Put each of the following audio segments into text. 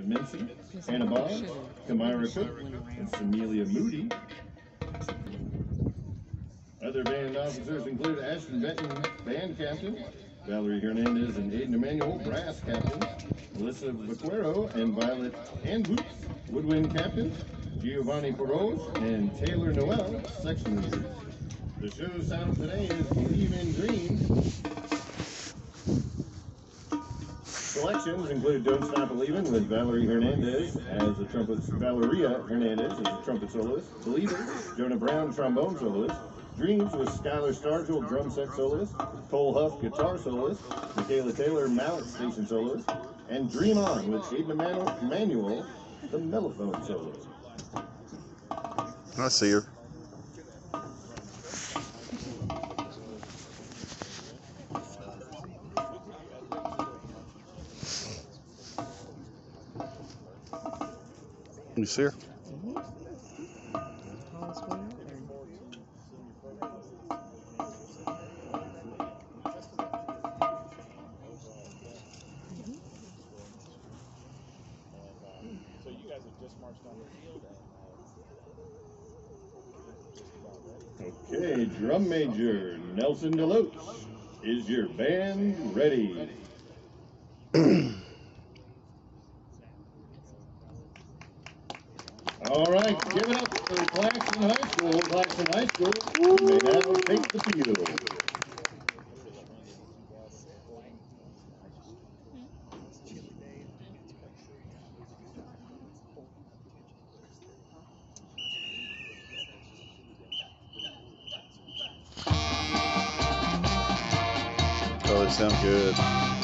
Mincy, Hannah Bond, Kamira Cook, and Samelia Moody. Other band officers include Ashton Benton, band captain, Valerie Hernandez and Aiden Emanuel, brass captains, Melissa Vaquero and Violet and Andrews, woodwind captains, Giovanni Perot and Taylor Noel, section leaders. The show's sound today is Believe in Dreams. Selections include Don't Stop Believin' with Valerie Hernandez as a trumpet, Valeria Hernandez as a trumpet soloist, Believer, Jonah Brown trombone soloist, Dreams with Skylar Stargell drum set soloist, Cole Huff guitar soloist, Michaela Taylor mallet station soloist, and Dream On with Emmanuel, Emmanuel the mellophone soloist. I see her. Just about ready. Okay, drum major Nelson Deloach. Is your band ready? Right, give it up for Claxton High School. Claxton High School may now take the field. Oh, they sound good.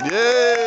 Yeah.